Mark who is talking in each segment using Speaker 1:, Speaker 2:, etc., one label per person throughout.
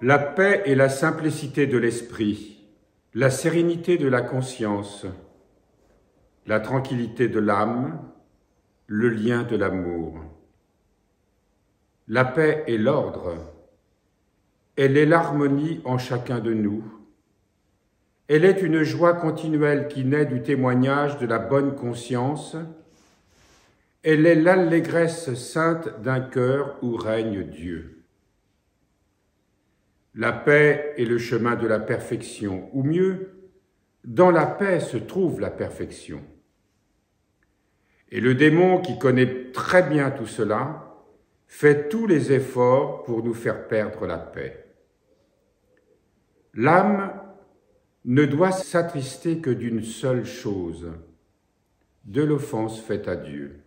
Speaker 1: La paix et la simplicité de l'esprit, la sérénité de la conscience, la tranquillité de l'âme, le lien de l'amour. La paix est l'ordre, elle est l'harmonie en chacun de nous, elle est une joie continuelle qui naît du témoignage de la bonne conscience, elle est l'allégresse sainte d'un cœur où règne Dieu. La paix est le chemin de la perfection, ou mieux, dans la paix se trouve la perfection. Et le démon, qui connaît très bien tout cela, fait tous les efforts pour nous faire perdre la paix. L'âme ne doit s'attrister que d'une seule chose, de l'offense faite à Dieu.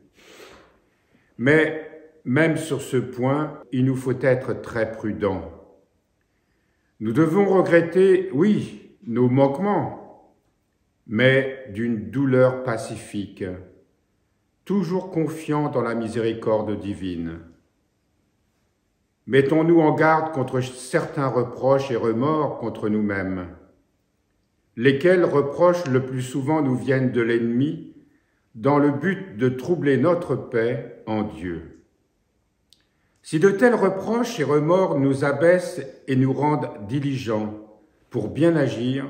Speaker 1: Mais même sur ce point, il nous faut être très prudents nous devons regretter, oui, nos manquements, mais d'une douleur pacifique, toujours confiant dans la miséricorde divine. Mettons-nous en garde contre certains reproches et remords contre nous-mêmes, lesquels reproches le plus souvent nous viennent de l'ennemi dans le but de troubler notre paix en Dieu? Si de tels reproches et remords nous abaissent et nous rendent diligents pour bien agir,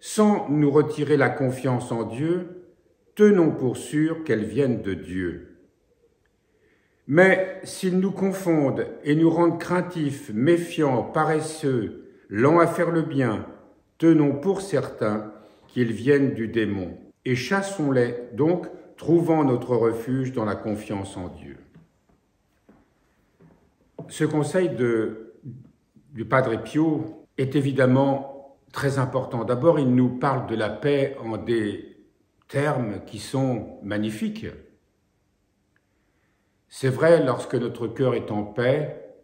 Speaker 1: sans nous retirer la confiance en Dieu, tenons pour sûr qu'elles viennent de Dieu. Mais s'ils nous confondent et nous rendent craintifs, méfiants, paresseux, lents à faire le bien, tenons pour certain qu'ils viennent du démon, et chassons-les donc, trouvant notre refuge dans la confiance en Dieu. Ce conseil du Padre Pio est évidemment très important. D'abord, il nous parle de la paix en des termes qui sont magnifiques. C'est vrai, lorsque notre cœur est en paix,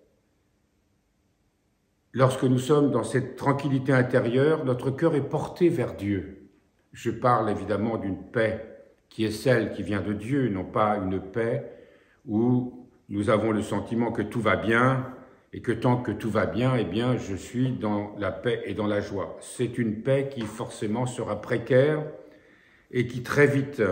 Speaker 1: lorsque nous sommes dans cette tranquillité intérieure, notre cœur est porté vers Dieu. Je parle évidemment d'une paix qui est celle qui vient de Dieu, non pas une paix où nous avons le sentiment que tout va bien et que tant que tout va bien, eh bien, je suis dans la paix et dans la joie. C'est une paix qui forcément sera précaire et qui très vite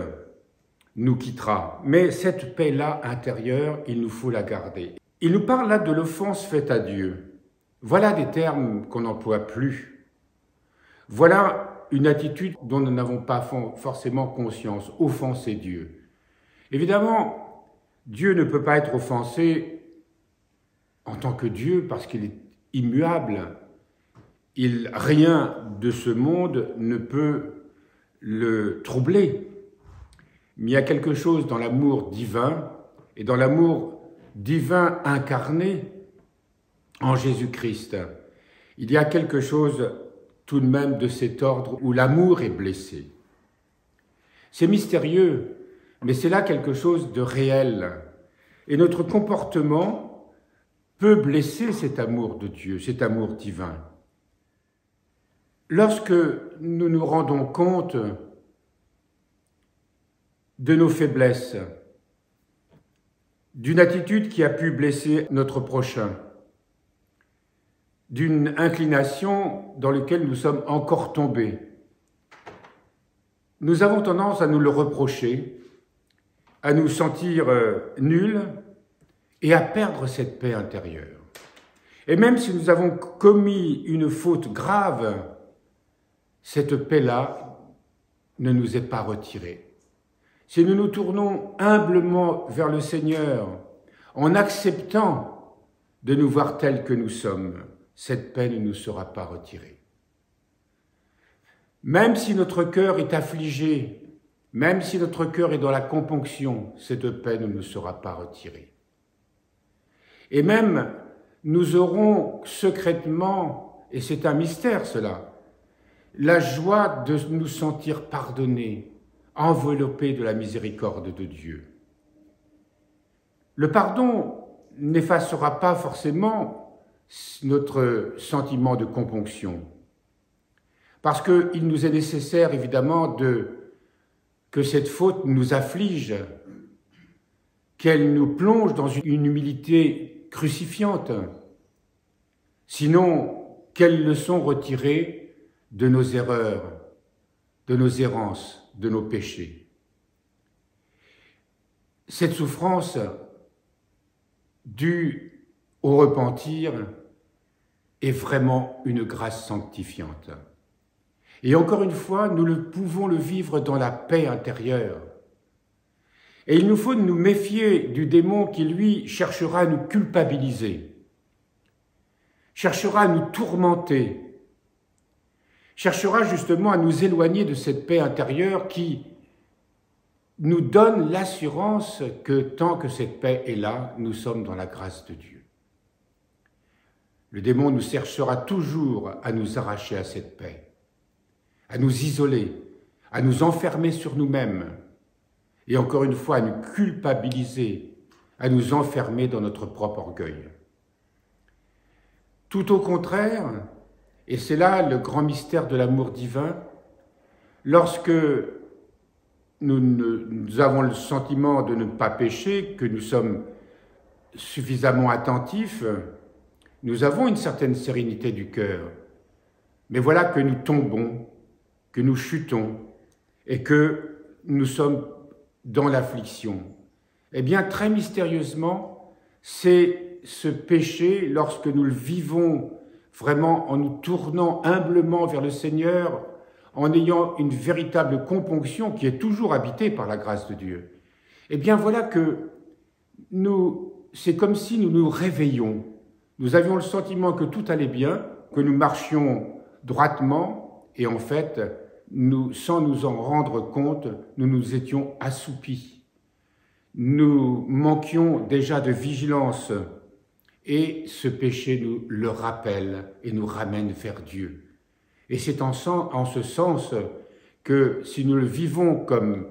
Speaker 1: nous quittera. Mais cette paix-là intérieure, il nous faut la garder. Il nous parle là de l'offense faite à Dieu. Voilà des termes qu'on n'emploie plus. Voilà une attitude dont nous n'avons pas forcément conscience, offenser Dieu. Évidemment, Dieu ne peut pas être offensé en tant que Dieu parce qu'il est immuable. Rien de ce monde ne peut le troubler. Mais il y a quelque chose dans l'amour divin et dans l'amour divin incarné en Jésus-Christ. Il y a quelque chose tout de même de cet ordre où l'amour est blessé. C'est mystérieux mais c'est là quelque chose de réel. Et notre comportement peut blesser cet amour de Dieu, cet amour divin. Lorsque nous nous rendons compte de nos faiblesses, d'une attitude qui a pu blesser notre prochain, d'une inclination dans laquelle nous sommes encore tombés, nous avons tendance à nous le reprocher à nous sentir euh, nuls et à perdre cette paix intérieure. Et même si nous avons commis une faute grave, cette paix-là ne nous est pas retirée. Si nous nous tournons humblement vers le Seigneur en acceptant de nous voir tels que nous sommes, cette paix ne nous sera pas retirée. Même si notre cœur est affligé même si notre cœur est dans la componction, cette paix ne sera pas retirée. Et même, nous aurons secrètement, et c'est un mystère cela, la joie de nous sentir pardonnés, enveloppés de la miséricorde de Dieu. Le pardon n'effacera pas forcément notre sentiment de componction, parce qu'il nous est nécessaire évidemment de que cette faute nous afflige, qu'elle nous plonge dans une humilité crucifiante. Sinon, quelles leçons retirer de nos erreurs, de nos errances, de nos péchés? Cette souffrance due au repentir est vraiment une grâce sanctifiante. Et encore une fois, nous le pouvons le vivre dans la paix intérieure. Et il nous faut nous méfier du démon qui, lui, cherchera à nous culpabiliser, cherchera à nous tourmenter, cherchera justement à nous éloigner de cette paix intérieure qui nous donne l'assurance que tant que cette paix est là, nous sommes dans la grâce de Dieu. Le démon nous cherchera toujours à nous arracher à cette paix à nous isoler, à nous enfermer sur nous-mêmes, et encore une fois à nous culpabiliser, à nous enfermer dans notre propre orgueil. Tout au contraire, et c'est là le grand mystère de l'amour divin, lorsque nous, avons le sentiment de ne pas pécher, que nous sommes suffisamment attentifs, nous avons une certaine sérénité du cœur. Mais voilà que nous tombons que nous chutons et que nous sommes dans l'affliction. Eh bien, très mystérieusement, c'est ce péché, lorsque nous le vivons vraiment en nous tournant humblement vers le Seigneur, en ayant une véritable componction qui est toujours habitée par la grâce de Dieu. Eh bien, voilà que nous, c'est comme si nous nous réveillons. Nous avions le sentiment que tout allait bien, que nous marchions droitement, et en fait, sans nous en rendre compte, nous nous étions assoupis. Nous manquions déjà de vigilance et ce péché nous le rappelle et nous ramène vers Dieu. Et c'est en, en ce sens que si nous le vivons comme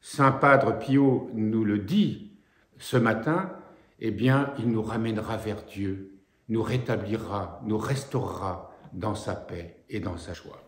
Speaker 1: Saint Padre Pio nous le dit ce matin, eh bien, il nous ramènera vers Dieu, nous rétablira, nous restaurera, dans sa paix et dans sa joie.